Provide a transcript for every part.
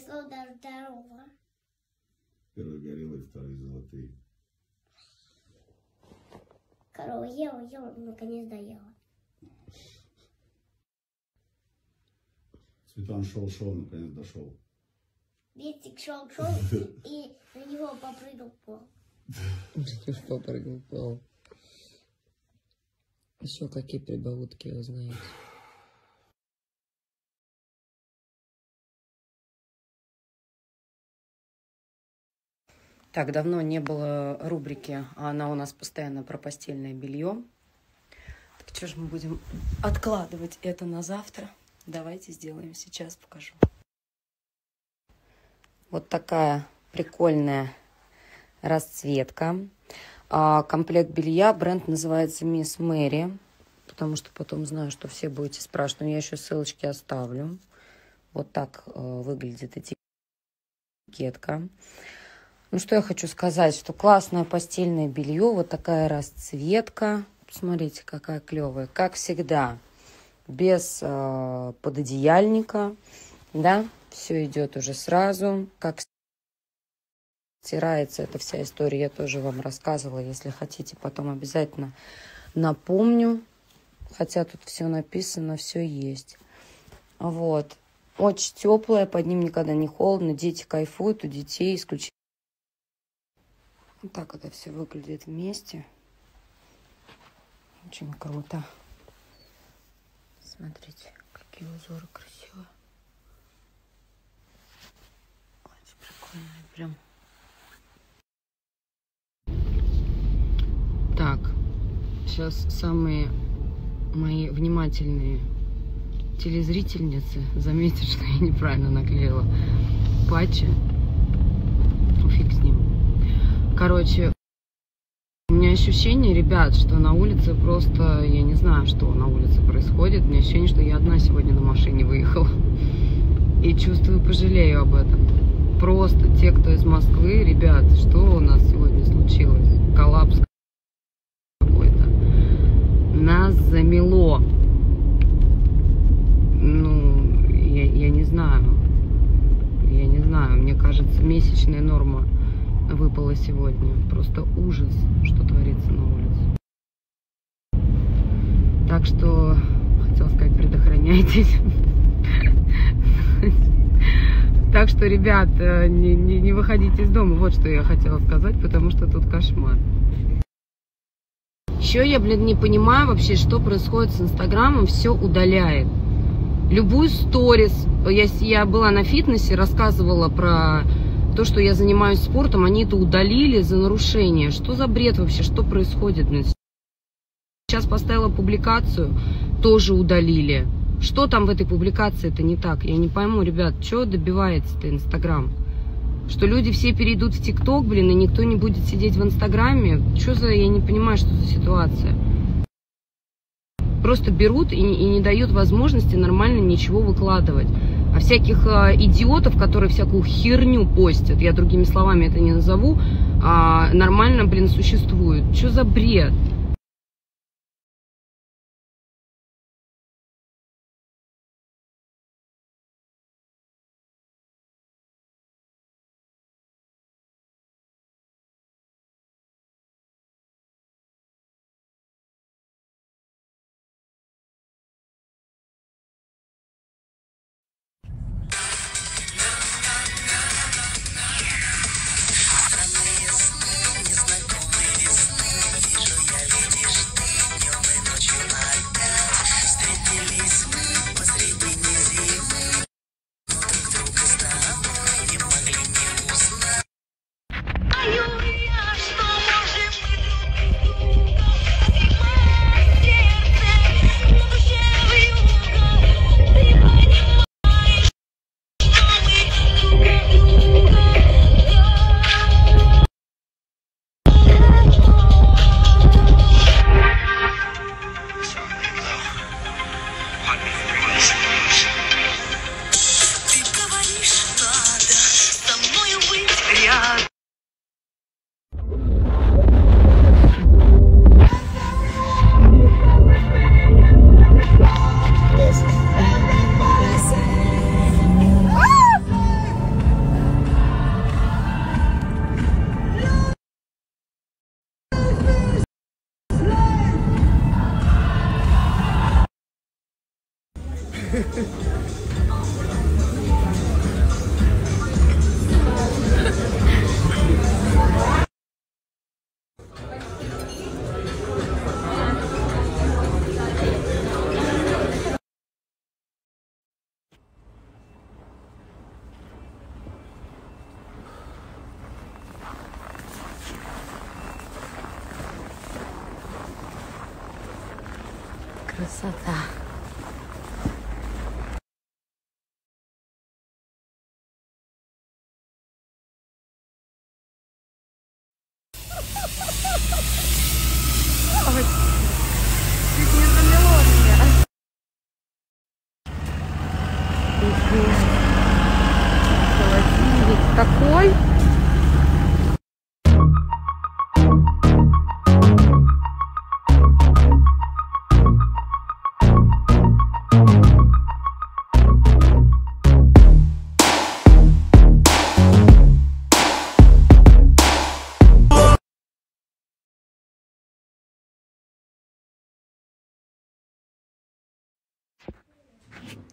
слово даже здорово. Первые гориллы, вторые золотые. Корова ела, ела, наконец доела. Светлан шел, шел, наконец дошел. Вестик шел, шел, и на него попрыгал пол. Попрыгал пол. Еще какие прибаутки вы знаете? Так, давно не было рубрики, а она у нас постоянно про постельное белье. Так что же мы будем откладывать это на завтра? Давайте сделаем сейчас, покажу. Вот такая прикольная расцветка. А, комплект белья, бренд называется Мисс Мэри, потому что потом знаю, что все будете спрашивать, но я еще ссылочки оставлю. Вот так э, выглядит этикетка. Ну, что я хочу сказать, что классное постельное белье, вот такая расцветка. Посмотрите, какая клевая. Как всегда, без э, пододеяльника, да, все идет уже сразу. Как стирается эта вся история, я тоже вам рассказывала. Если хотите, потом обязательно напомню. Хотя тут все написано, все есть. Вот. Очень теплая, под ним никогда не холодно. Дети кайфуют, у детей исключительно вот так это все выглядит вместе. Очень круто. Смотрите, какие узоры красивые. Очень прикольные прям. Так, сейчас самые мои внимательные телезрительницы заметят, что я неправильно наклеила патчи. Ну, фиг с ним. Короче, у меня ощущение, ребят, что на улице просто, я не знаю, что на улице происходит. У меня ощущение, что я одна сегодня на машине выехала. И чувствую, пожалею об этом. Просто те, кто из Москвы, ребят, что у нас сегодня случилось? Коллапс какой-то. Нас замело. Ну, я, я не знаю. Я не знаю. Мне кажется, месячная норма выпало сегодня. Просто ужас, что творится на улице. Так что, хотела сказать, предохраняйтесь. Так что, ребят, э, не, не, не выходите из дома. Вот что я хотела сказать, потому что тут кошмар. Еще я, блин, не понимаю вообще, что происходит с Инстаграмом. Все удаляет. Любую сторис. Я, я была на фитнесе, рассказывала про то, что я занимаюсь спортом, они это удалили за нарушение. Что за бред вообще? Что происходит? Сейчас поставила публикацию, тоже удалили. Что там в этой публикации это не так? Я не пойму, ребят, что добивается-то Инстаграм? Что люди все перейдут в ТикТок, блин, и никто не будет сидеть в Инстаграме? Что за, я не понимаю, что за ситуация? Просто берут и, и не дают возможности нормально ничего выкладывать а всяких э, идиотов, которые всякую херню постят, я другими словами это не назову, а, нормально, блин, существуют. Что за бред? Красота. Ого. Холодильник такой.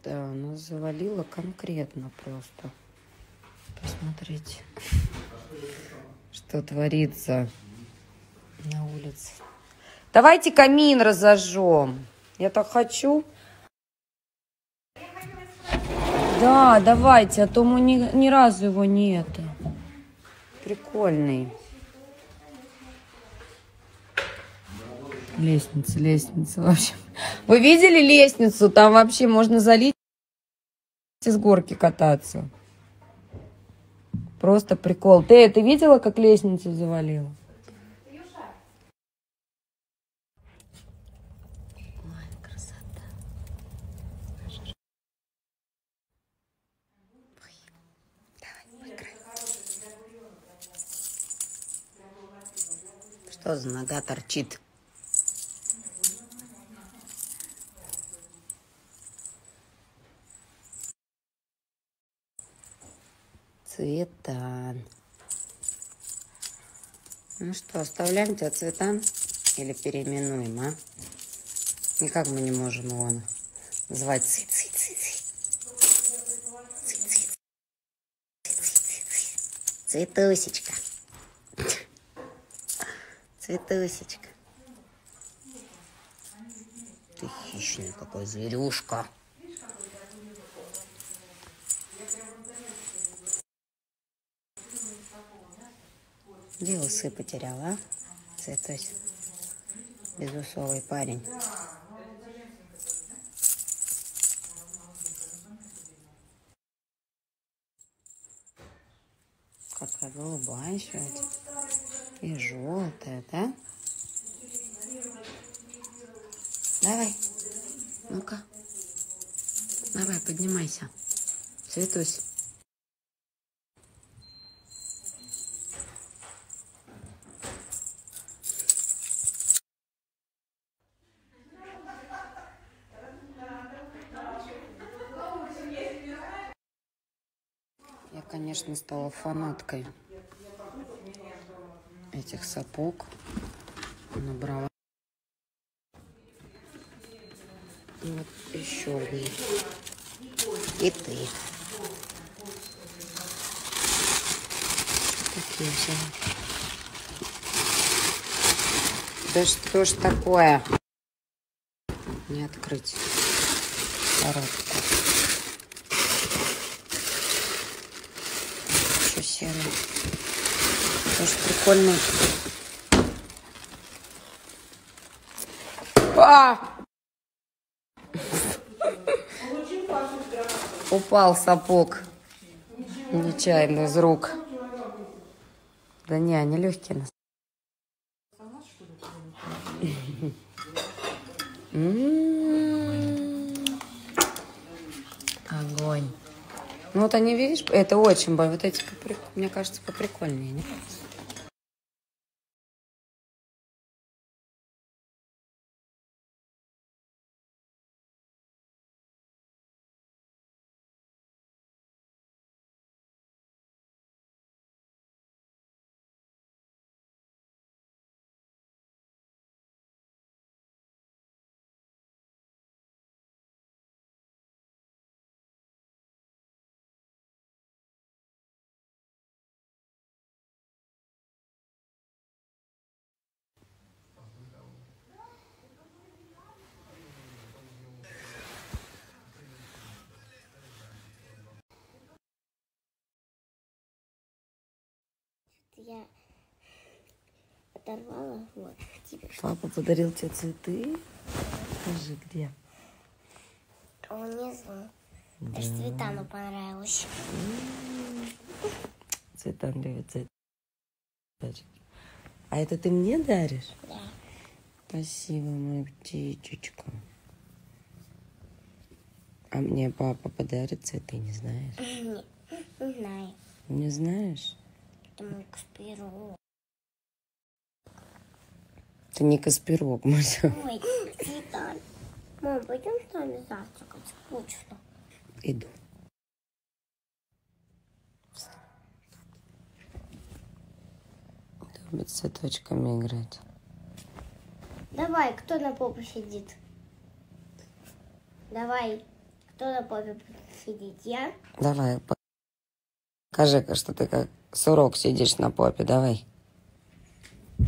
Да, нас завалило конкретно просто. Посмотрите, что творится на улице. Давайте камин разожжем. Я так хочу. Да, давайте, а то мы ни, ни разу его не это. Прикольный. Лестница, лестница вообще. Вы видели лестницу? Там вообще можно залить и с горки кататься. Просто прикол. Ты, ты видела, как лестницу завалила? Что за нога торчит? Цветан. Ну что, оставляем тебя цветан или переименуем, а? Никак мы не можем его называть ци ци ци. Ты хищный какой зверюшка. Где усы потерял, а? Цветось. Безусовый парень. Какая голубая еще. И желтая, да? Давай. Ну-ка. Давай, поднимайся. Цветусь. Я, конечно, стала фанаткой этих сапог. Набрала. Вот еще одни. И ты. Такие взяла. Да что ж такое? Не открыть коробку. Еще серый. Тоже прикольный. А! Упал сапог. Нечаянно из рук. Да не, они легкие. М-м-м. Ну вот они, видишь, это очень, бо- вот эти, мне кажется, поприкольнее. не? Я оторвала. Вот. Теперь Папа подарил тебе цветы. Скажи, где? не знал. Аж Цветану понравилось. Цветан любит цветочки. А это ты мне даришь? Да. Спасибо, моя птичечка. А мне папа подарит цветы, не знаешь? Не, не знаю. Не знаешь? Это мой Каспиров. Ты не Каспирок, Маша. Ой, Цветан. Мам, пойдем с нами завтракать? Скучно. Иду. Любит с цветочками играть. Давай, кто на попе сидит? Давай, кто на попе сидеть? Я? Давай, покажи-ка, что ты как сурок сидишь на попе, давай.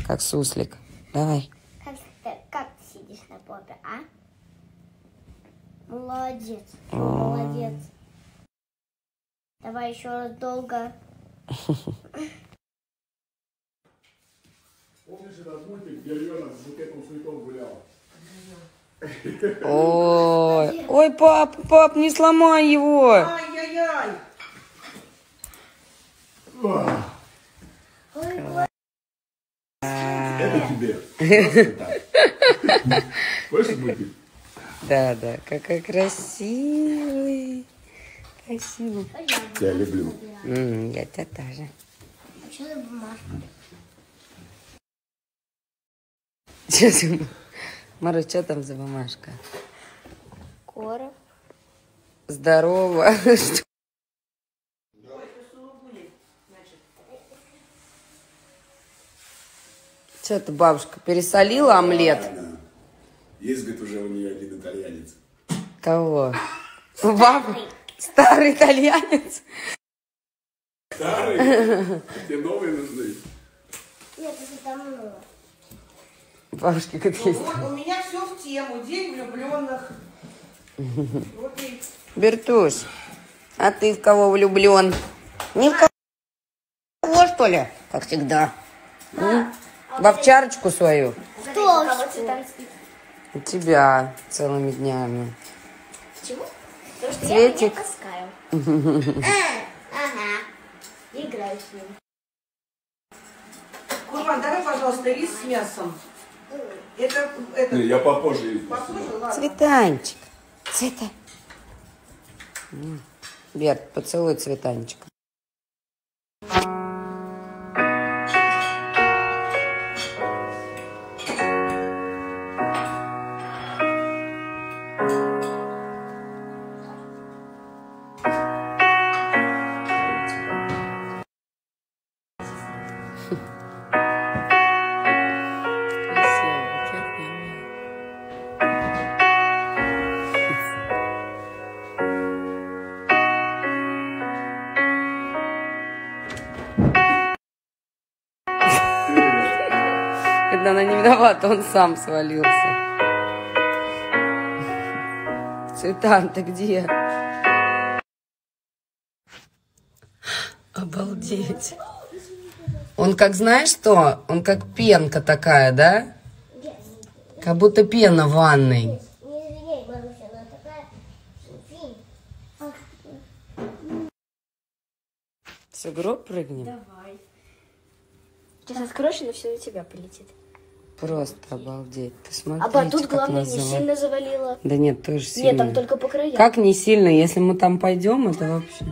Как суслик. Давай. Как ты, как ты сидишь на попе, а? Молодец, молодец. Давай еще раз долго. Помнишь этот мультик, где львенок с букетом цветов гулял? Ой, ой, пап, пап, не сломай его. Ай-яй-яй! Это тебе. Да, да, какой красивый. Спасибо. Я люблю. М, я тебя тоже. А что за бумажка? Чё за- Марусь, что там за бумажка? Короб. Здорово. Что ты, бабушка, пересолила омлет? Есть, говорит, уже у нее один итальянец. Кого? Бабу? Старый итальянец? Старый? Тебе новые нужны? Нет, это давно. Бабушки как есть. Вот у меня все в тему. День влюбленных. Вот и Бертуш, а ты в кого влюблен? Ни в кого, что ли? Как всегда. М? В овчарочку свою. Кто? У тебя целыми днями. Почему? Потому что Цветик. я меня таскаю. А, Ага. Играю с ним. Курбан, давай, пожалуйста, рис с мясом. Это, это, Не, я попозже. попозже, ладно. Цветанчик. Цвета. Берт, поцелуй цветанчика. Виновата, он сам свалился. Цветан, ты где? Обалдеть. Он как, знаешь что? Он как пенка такая, да? Как будто пена в ванной. Все, гроб прыгнем? Давай. Сейчас откроешь, и все на тебя полетит. Просто обалдеть. Ты смотри, А батут, как главное, нас не сильно завалило. Да нет, тоже сильно. Нет, там только по краям. Как не сильно, если мы там пойдем, это вообще...